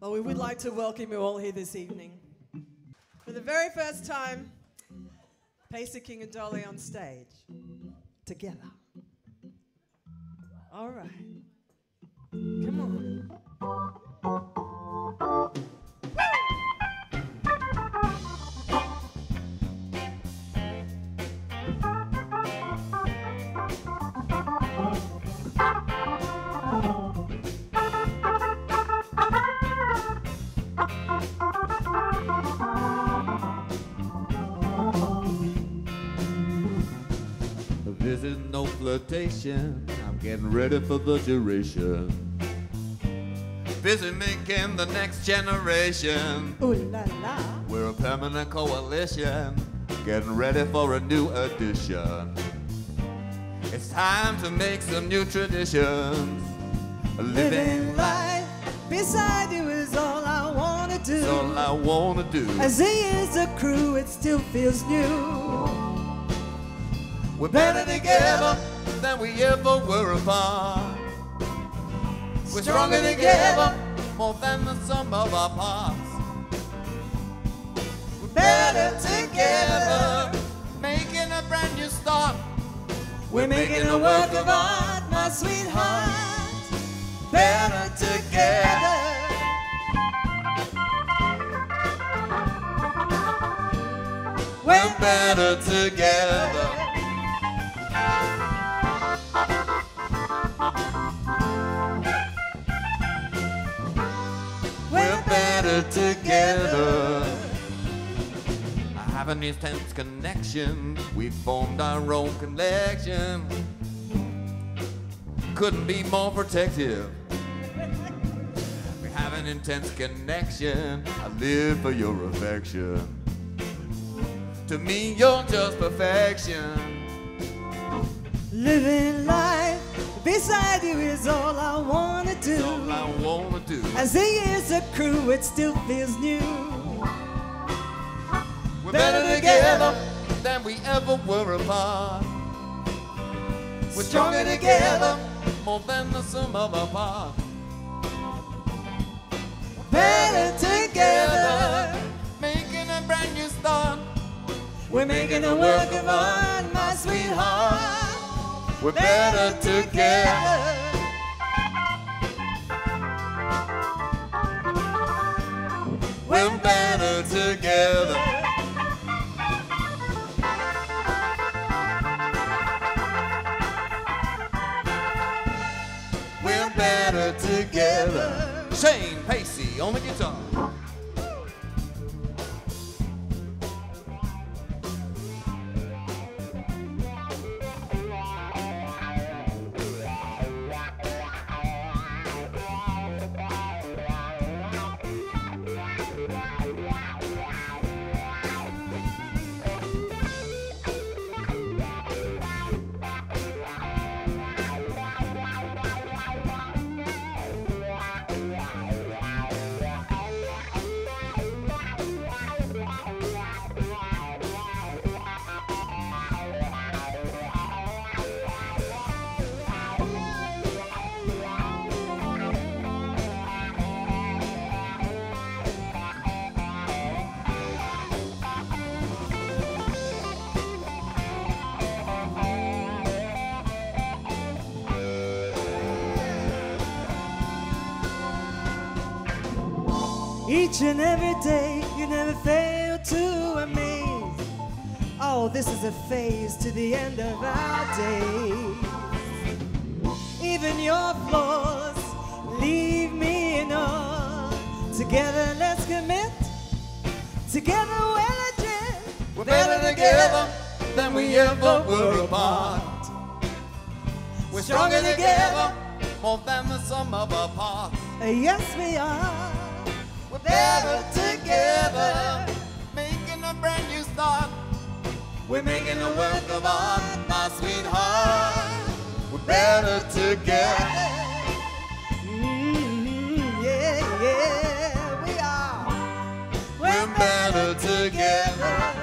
Well, we would like to welcome you all here this evening. For the very first time, Pacey King and Doley on stage together. All right. This is no flirtation. I'm getting ready for the duration. Busy making the next generation. Ooh la la. We're a permanent coalition. Getting ready for a new edition. It's time to make some new traditions. A living life beside you is all I wanna do. is all I wanna do. As the years accrue, it still feels new. We're better together than we ever were apart. We're stronger together more than the sum of our parts. We're better together, making a brand new start. We're making a work of art, my sweetheart. Better together. We're better together. Together. I have an intense connection. We formed our own connection. Couldn't be more protective. We have an intense connection. I live for your affection. To me, you're just perfection. Living life beside you is all I wanna That's all do. I wanna do. As the years accrue, it still feels new. We're better together than we ever were apart. We're stronger together more than the sum of our parts. Better together. making a brand new start. We're making a work of art, my sweetheart. We're better together. We're better together. We're better together. Shane Pacey on the guitar. Each and every day, you never fail to amaze. Oh, this is a phase to the end of our days. Even your flaws leave me in awe. Together, let's commit. Together, we're legit. We're better together than we ever were apart. We're stronger together more than the sum of our parts. Yes, we are. Better together, making a brand new start. We're making a work of art, my sweetheart. We're better together. Mm, yeah, yeah, we are. We're better together. We are. We're better together.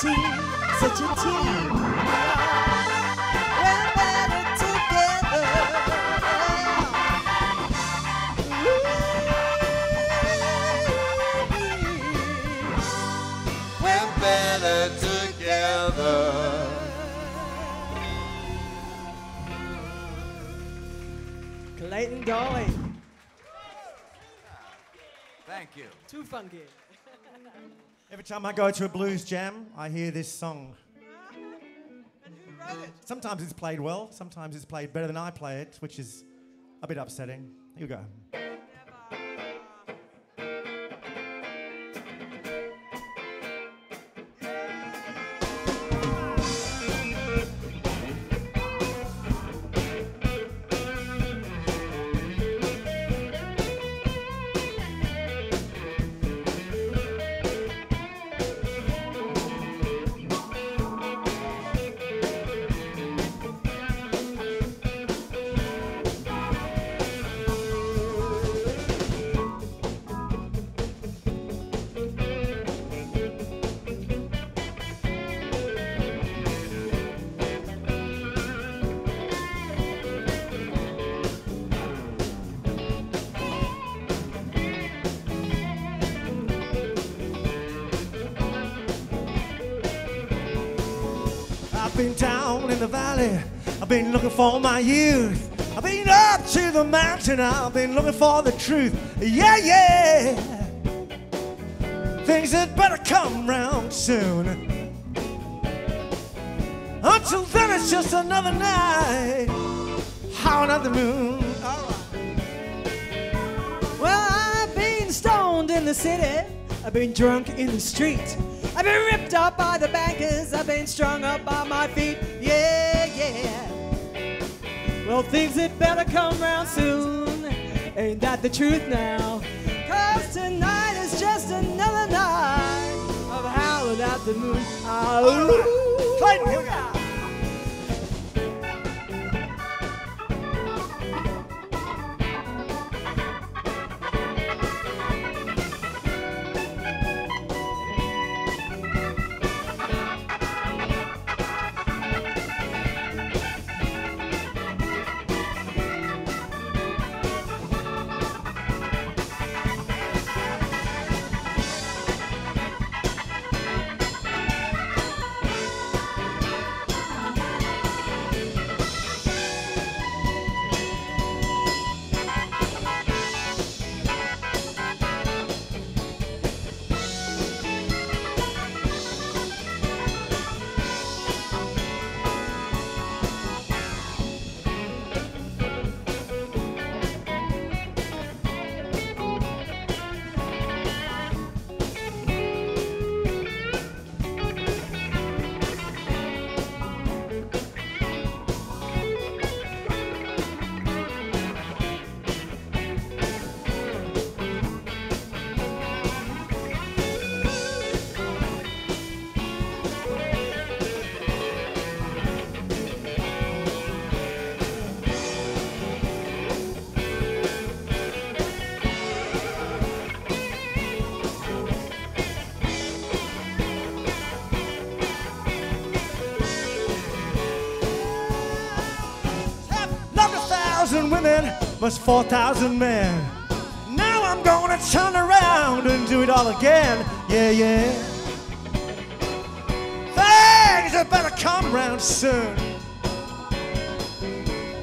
Team, such a team. We're better together. We're better together. Clayton Doley, Thank you. too funky. Every time I go to a blues jam, I hear this song. Sometimes it's played well, sometimes it's played better than I play it, which is a bit upsetting. Here we go. In the valley, I've been looking for my youth. I've been up to the mountain, I've been looking for the truth. Yeah, yeah. Things had better come round soon. Until then, it's just another night. Howling at the moon. Well, I've been stoned in the city. I've been drunk in the street. I've been ripped up by the bankers. I've been strung up by my feet. Yeah, yeah. Well, things had better come round soon. Ain't that the truth now? Cause tonight is just another night of howling at the moon. Was four thousand men. Now I'm gonna turn around and do it all again. Yeah, yeah. Things had better come round soon.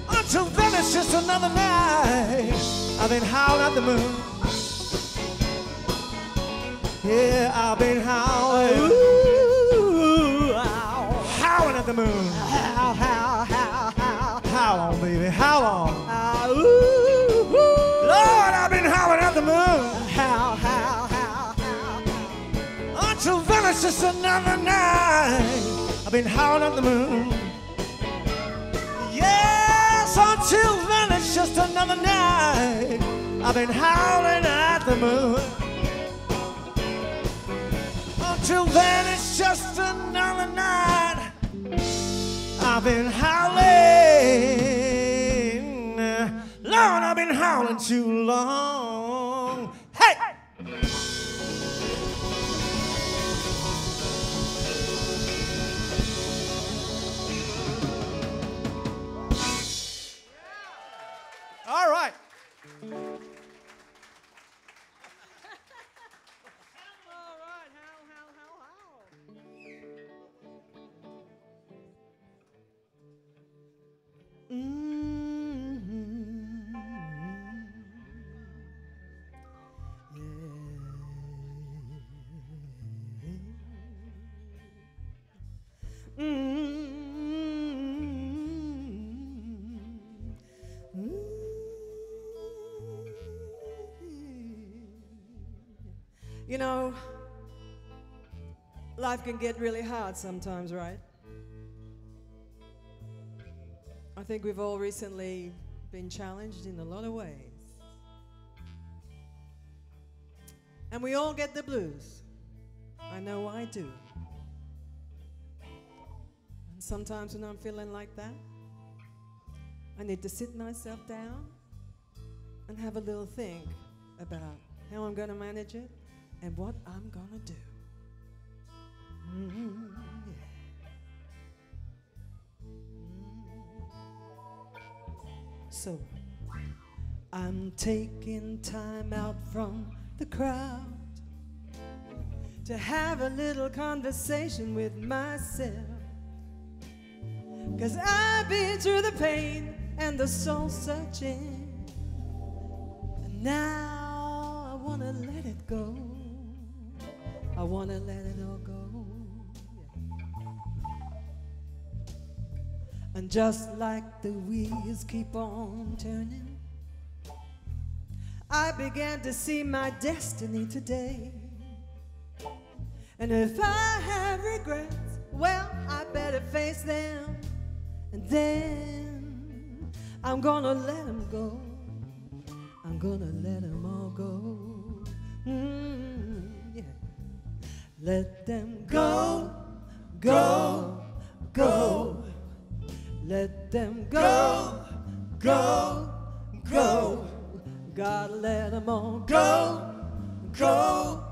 Until then, it's just another night. I've been howling at the moon. Yeah, I've been howling, Ooh, ow. howling at the moon. How, how, how, how, long, baby? How long? how, ooh, ooh. Lord, I've been howling at the moon. How, how, how, how, Until then, it's just another night. I've been howling at the moon. Yes, until then, it's just another night. I've been howling at the moon. Until then, it's just another night. I've been howling. Lord, I've been howling too long. You know, life can get really hard sometimes, right? Think we've all recently been challenged in a lot of ways. And we all get the blues. I know I do. And sometimes when I'm feeling like that, I need to sit myself down and have a little think about how I'm going to manage it and what I'm going to do. Mm, yeah. So, I'm taking time out from the crowd to have a little conversation with myself. Cause I've been through the pain and the soul searching. And now I wanna let it go. I wanna let it all go. And just like the wheels keep on turning, I began to see my destiny today. And if I have regrets, well, I better face them. And then I'm gonna let them go. I'm gonna let them all go. Mm, yeah. Let them go, go, go. Let them go, go, go. Gotta let them all go, go,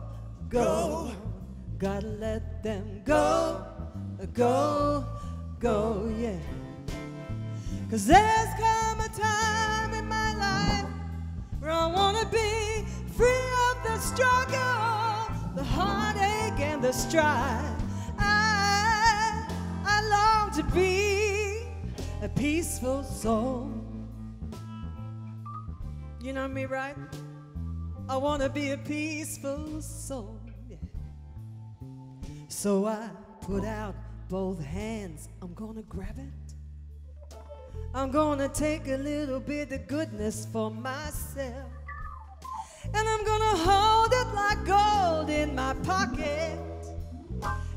go. Gotta let them go, go, go, yeah. Cause there's come a time in my life where I wanna be free of the struggle, the heartache and the strife. Peaceful soul. You know me, right? I wanna be a peaceful soul. So I put out both hands. I'm gonna grab it. I'm gonna take a little bit of goodness for myself. And I'm gonna hold it like gold in my pocket.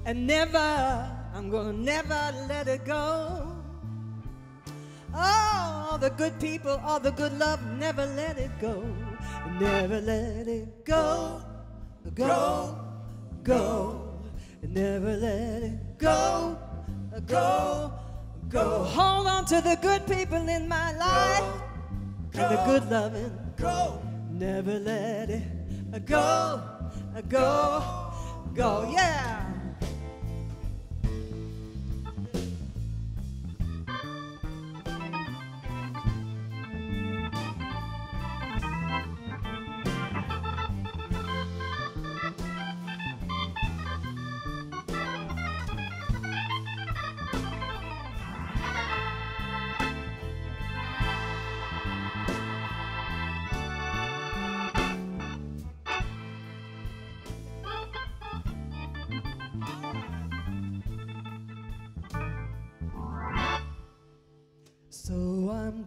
And never, I'm gonna never let it go. Oh, all the good people, all the good love, never let it go. Never let it go, go, go. Never let it go, go, go. Hold on to the good people in my life and the good loving. Go. Never let it go, go, go. Yeah.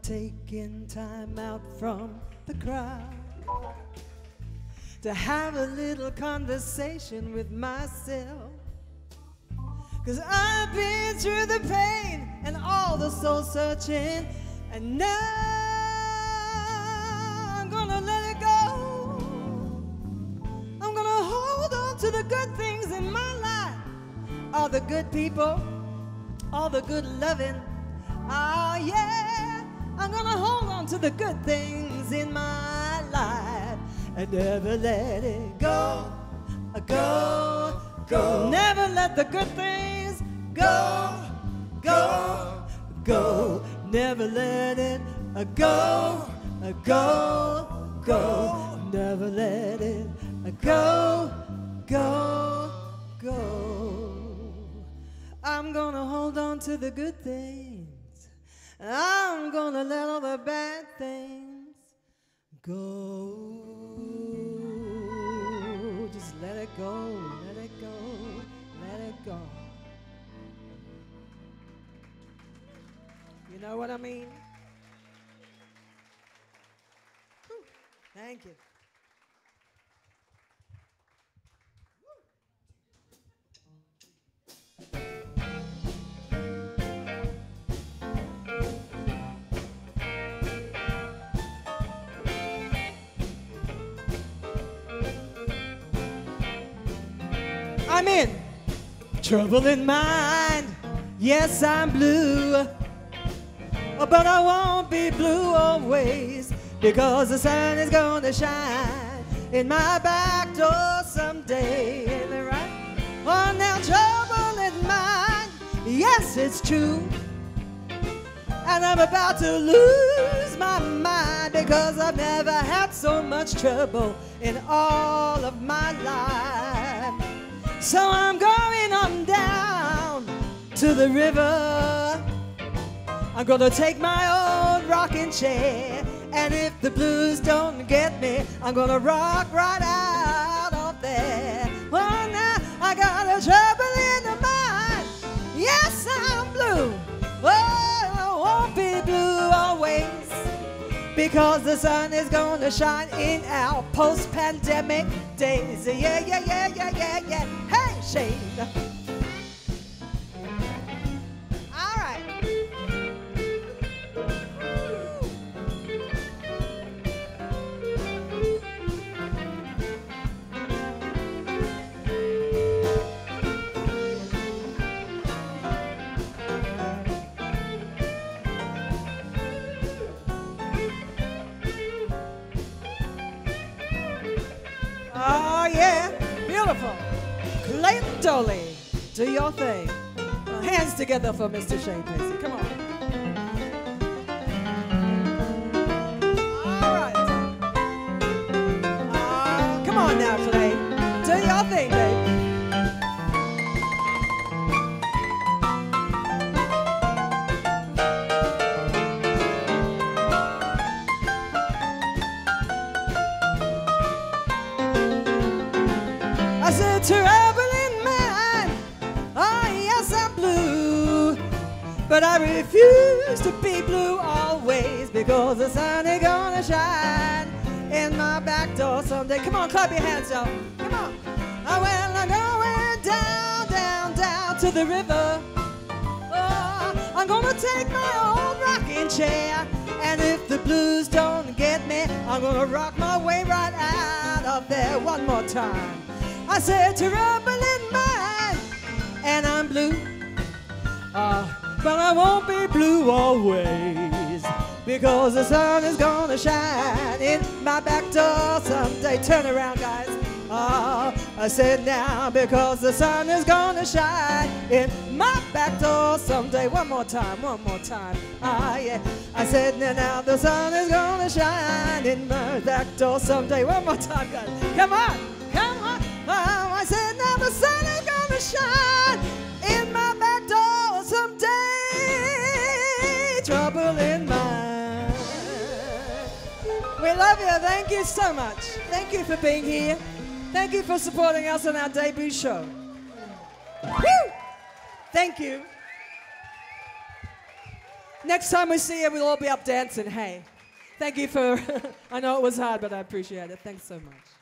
Taking time out from the crowd to have a little conversation with myself. Cause I've been through the pain and all the soul searching, and now I'm gonna let it go. I'm gonna hold on to the good things in my life, all the good people, all the good loving. Oh, yeah, I'm gonna hold on to the good things in my life and never let it go, uh, go, go. Never let the good things go, go, go. Never let it uh, go, uh, go, go. Never let it go, go, go. I'm gonna hold on to the good things. I'm gonna let all the bad things go. Just let it go, let it go, let it go. You know what I mean? Thank you. I'm in trouble in mind. Yes, I'm blue. But I won't be blue always because the sun is gonna shine in my back door someday. Right? Oh, now trouble in mind. Yes, it's true. And I'm about to lose my mind because I've never had so much trouble in all of my life. So I'm going on down to the river. I'm gonna take my old rocking chair. And if the blues don't get me, I'm gonna rock right out of there. Oh, now I got a trouble in the mind. Yes, I'm blue. Oh, I won't be blue always. Because the sun is gonna shine in our post-pandemic days. Yeah, yeah, yeah, yeah, yeah, yeah. Hey, Shane. Do your thing. Hands together for Mr. Shane Pacey. Come on. The sun is gonna shine in my back door someday. Come on, clap your hands, y'all. Come on. Oh, well, I'm going down, down, down to the river. Oh, I'm gonna take my old rocking chair, and if the blues don't get me, I'm gonna rock my way right out of there one more time. I said trouble in mind, and I'm blue. Uh, but I won't be blue always because the sun is gonna shine in my back door someday. Turn around, guys. Uh, I said now because the sun is gonna shine in my back door someday. One more time, one more time. Ah, yeah. I said now, now the sun is gonna shine in my back door someday. One more time, guys. Come on, come on. Oh, I said now the sun is gonna shine love you. Thank you so much. Thank you for being here. Thank you for supporting us on our debut show. Woo! Thank you. Next time we see you, we'll all be up dancing. Hey, thank you for. I know it was hard, but I appreciate it. Thanks so much.